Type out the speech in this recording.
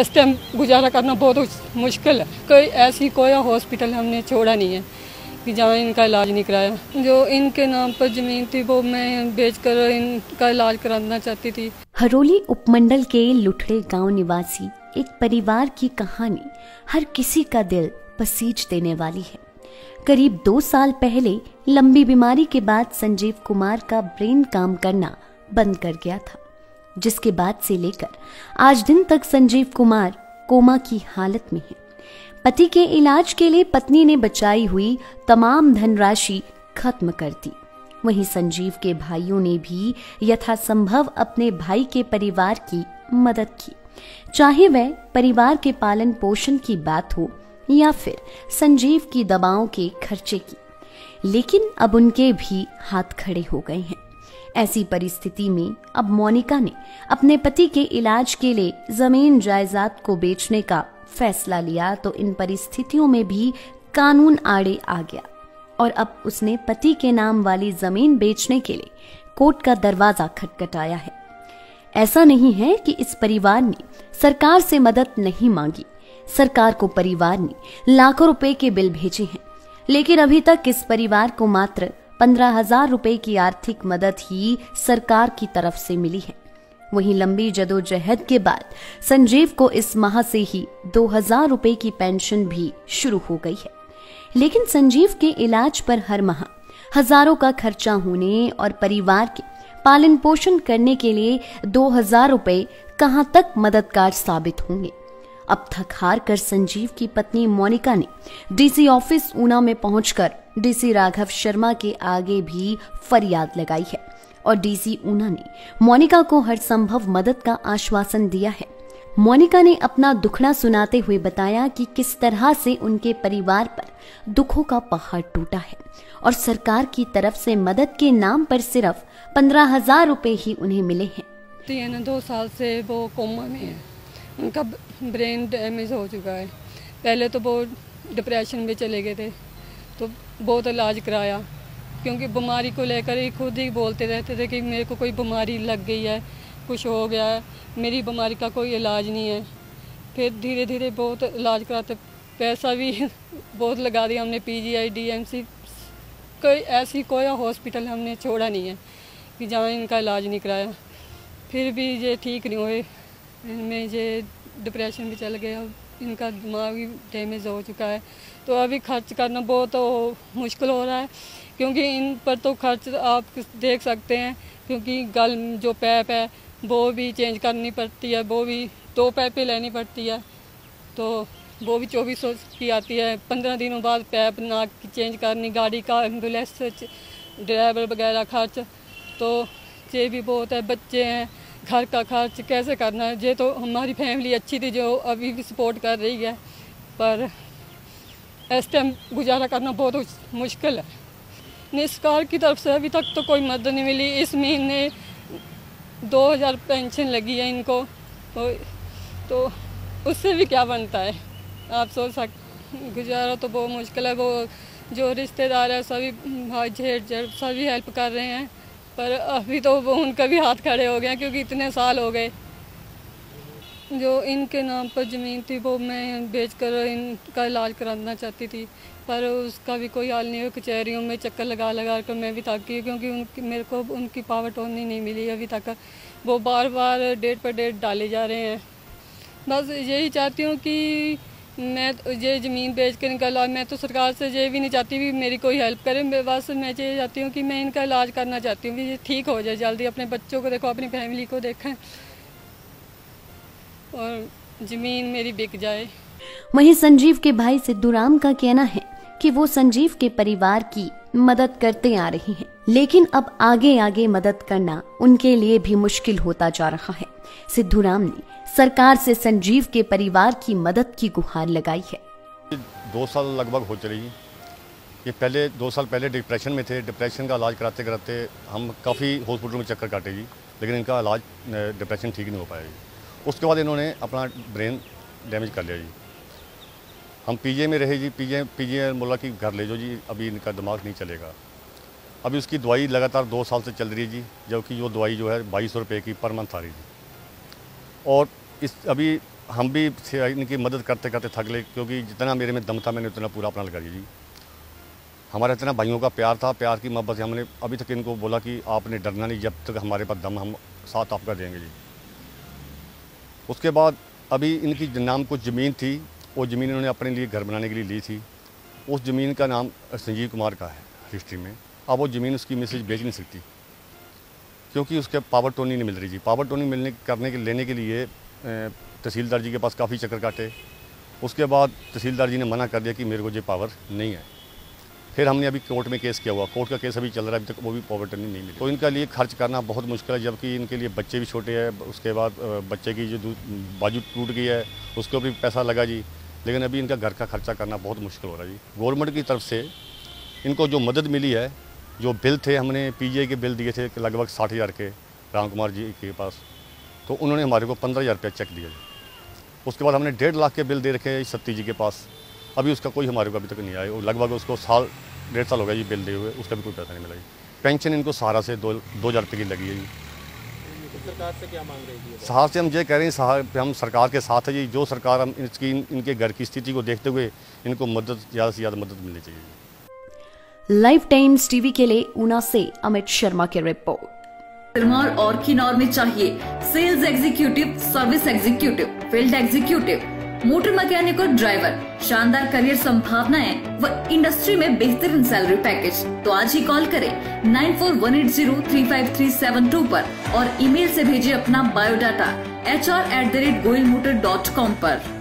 इस टाइम गुजारा करना बहुत मुश्किल है। कोई ऐसी कोई हॉस्पिटल हमने छोड़ा नहीं है कि जहाँ इनका इलाज नहीं कराया। जो इनके नाम पर ज़मीन थी, वो मैं बेच कर इनका इलाज कराना चाहती थी। हरोली उपमंडल के लुठड़े गाँव निवासी एक परिवार की कहानी हर किसी का दिल पसीज देने वाली है। करीब दो साल पहले लंबी बीमारी के बाद संजीव कुमार का ब्रेन काम करना बंद कर गया था। जिसके बाद से लेकर आज दिन तक संजीव कुमार कोमा की हालत में है। पति के इलाज के लिए पत्नी ने बचाई हुई तमाम धनराशि खत्म कर दी। वहीं संजीव के भाइयों ने भी यथासंभव अपने भाई के परिवार की मदद की। चाहे वह परिवार के पालन पोषण की बात हो या फिर संजीव की दवाओं के खर्चे की। लेकिन अब उनके भी हाथ खड़े हो गए हैं। ऐसी परिस्थिति में अब मोनिका ने अपने पति के इलाज के लिए ज़मीन जायदाद को बेचने का फैसला लिया तो इन परिस्थितियों में भी कानून आड़े आ गया और अब उसने पति के नाम वाली ज़मीन बेचने के लिए कोर्ट का दरवाज़ा खटखटाया है। ऐसा नहीं है कि इस परिवार ने सरकार से मदद नहीं मांगी। सरकार को परिवार ने लाखों रुपए के बिल भेजे हैं, लेकिन अभी तक इस परिवार को मात्र पंद्रह हज़ार रुपए की आर्थिक मदद ही सरकार की तरफ़ से मिली है। वहीं लंबी जदोजहद के बाद संजीव को इस माह से ही दो हज़ार रुपए की पेंशन भी शुरू हो गई है। लेकिन संजीव के इलाज पर हर माह हज़ारों का खर्चा होने और परिवार के पालन पोषण करने के लिए दो हज़ार रुपए कहाँ तक मददगार साबित होंगे? अब थक हार कर संजीव की पत्नी मोनिका ने डीसी ऑफ़िस ऊना में पहुंचकर डीसी राघव शर्मा के आगे भी फरियाद लगाई है और डीसी ऊना ने मोनिका को हर संभव मदद का आश्वासन दिया है। मोनिका ने अपना दुखड़ा सुनाते हुए बताया कि किस तरह से उनके परिवार पर दुखों का पहाड़ टूटा है और सरकार की तरफ़ से मदद के नाम पर सिर्फ़ पंद्रह हज़ार रूपए ही उन्हें मिले हैं। तीन, दो साल से वो कोमा में है। उनका ब्रेन डैमेज हो चुका है। पहले तो वो डिप्रेशन में चले गए थे। तो बहुत इलाज कराया, क्योंकि बीमारी को लेकर ही खुद ही बोलते रहते थे कि मेरे को कोई बीमारी लग गई है, कुछ हो गया है, मेरी बीमारी का कोई इलाज नहीं है। फिर धीरे धीरे बहुत इलाज कराते, पैसा भी बहुत लगा दिया हमने P G I D M C कोई ऐसी कोई हॉस्पिटल हमने छोड़ा नहीं है कि जहाँ इनका इलाज नहीं कराया। फिर भी ये ठीक नहीं हुए, इनमें ये डिप्रेशन भी चल गया। इनका दिमाग भी डैमेज हो चुका है। तो अभी खर्च करना बहुत मुश्किल हो रहा है, क्योंकि इन पर तो खर्च आप देख सकते हैं, क्योंकि गल जो पैप है, वो भी चेंज करनी पड़ती है, वो भी दो पैपें लेनी पड़ती है। तो वो भी चौबीस सौ की आती है, पंद्रह दिनों बाद पैप की चेंज करनी, गाड़ी का एंबुलेंस ड्राइवर वगैरह खर्च तो ये भी बहुत है, बच्चे हैं घर का खर्च कैसे करना है? ये तो हमारी फैमिली अच्छी थी जो अभी भी सपोर्ट कर रही है पर इस टाइम गुजारा करना बहुत मुश्किल है। निस्कार की तरफ़ से अभी तक तो कोई मदद नहीं मिली। इस महीने दो हज़ार पेंशन लगी है इनको तो, तो उससे भी क्या बनता है? आप सोच सक गुजारा तो बहुत मुश्किल है। वो जो रिश्तेदार है सभी भाई जेठ जेठ सभी हेल्प कर रहे हैं। पर अभी तो उनका भी हाथ खड़े हो गए क्योंकि इतने साल हो गए। जो इनके नाम पर ज़मीन थी, वो मैं बेच कर इनका इलाज कराना चाहती थी, पर उसका भी कोई हाल नहीं है कचहरियों में चक्कर लगा लगा कर मैं भी थक क्योंकि उनकी, मेरे को उनकी पावर टोनी नहीं मिली अभी तक। वो बार बार डेट पर डेट डाले जा रहे हैं। बस यही चाहती हूँ कि मैं ये ज़मीन बेच कर इनका इलाज मैं तो सरकार से ये भी नहीं चाहती भी मेरी कोई हेल्प करे। बस मैं ये चाहती हूँ कि मैं इनका इलाज करना चाहती हूँ ठीक हो जाए जल्दी। अपने बच्चों को देखो अपनी फैमिली को देखें। और ज़मीन मेरी बिक जाए। वहीं संजीव के भाई सिद्धूराम का कहना है कि वो संजीव के परिवार की मदद करते आ रही हैं, लेकिन अब आगे आगे मदद करना उनके लिए भी मुश्किल होता जा रहा है। सिद्धूराम ने सरकार से संजीव के परिवार की मदद की गुहार लगाई है। दो साल लगभग हो चली ये पहले, दो साल पहले डिप्रेशन में थे। डिप्रेशन का इलाज कराते कराते हम काफ़ी हॉस्पिटल में चक्कर काटेगी लेकिन इनका इलाज डिप्रेशन ठीक नहीं हो पाएगी उसके बाद इन्होंने अपना ब्रेन डैमेज कर लिया जी। हम पीजे में रहे जी। पीजे पीजे बोला कि घर ले जाओ जी। अभी इनका दिमाग नहीं चलेगा। अभी उसकी दवाई लगातार दो साल से चल रही है जी, जबकि वो दवाई जो है बाईस सौ रुपये की पर मंथ आ रही थी और इस, अभी हम भी इनकी मदद करते करते थक ले क्योंकि जितना मेरे में दम था, मैंने उतना पूरा अपना लगा जी। हमारा इतना भाइयों का प्यार था, प्यार की मोहब्बत हमने अभी तक इनको बोला कि आपने डरना नहीं, जब तक हमारे पास दम हम साथ आपका देंगे जी। उसके बाद अभी इनकी नाम कुछ ज़मीन थी, वो ज़मीन इन्होंने अपने लिए घर बनाने के लिए ली थी। उस ज़मीन का नाम संजीव कुमार का है, हिस्ट्री में। अब वो ज़मीन उसकी मैसेज बेच नहीं सकती, क्योंकि उसके पावर टोनी नहीं मिल रही थी पावर टोनी मिलने, करने के, लेने के लिए तहसीलदार जी के पास काफ़ी चक्कर काटे। उसके बाद तहसीलदार जी ने मना कर दिया कि मेरे को ये पावर नहीं है। फिर हमने अभी कोर्ट में केस किया हुआ। कोर्ट का केस अभी चल रहा है, अभी तक वो भी पावर टर्निंग नहीं मिली। तो इनका लिए खर्च करना बहुत मुश्किल है, जबकि इनके लिए बच्चे भी छोटे हैं। उसके बाद बच्चे की जो बाजू टूट गई है, उसको भी पैसा लगा जी। लेकिन अभी इनका घर का खर्चा करना बहुत मुश्किल हो रहा है जी। गवर्नमेंट की तरफ़ से इनको जो मदद मिली है, जो बिल थे, हमने पी के बिल दिए थे लगभग साठ हज़ार के, राम कुमार जी के पास। तो उन्होंने हमारे को पंद्रह हज़ार रुपया चेक दिया उसके बाद हमने डेढ़ लाख के बिल दे रखे हैं सत्ती जी के पास। अभी उसका कोई हमारे को अभी तक नहीं आया। और लगभग उसको साल डेढ़ साल हो गया जी बिल दिए हुए उसका भी कोई पैसा नहीं मिला जी। पेंशन इनको सहारा से दो दो हज़ार रुपये की लगी है जी। सरकार से क्या मांग रही है? सहार से हम ये कह रहे हैं हम सरकार के साथ है जी। जो सरकार हम इसकी इनके घर की स्थिति को देखते हुए इनको मदद ज़्यादा से ज़्यादा मदद मिलनी चाहिए। लाइफ टाइम्स टीवी के लिए ऊना से अमित शर्मा की रिपोर्ट। सिरमौर और किन्नौर में चाहिए। Sales executive, service executive, field executive, motor mechanic और ड्राइवर, शानदार करियर संभावनाएँ व इंडस्ट्री में बेहतरीन सैलरी पैकेज। तो आज ही कॉल करें nine four one eight zero three five three seven two पर और ईमेल से भेजिए अपना biodata H R at the rate Goyal motor dot com आरोप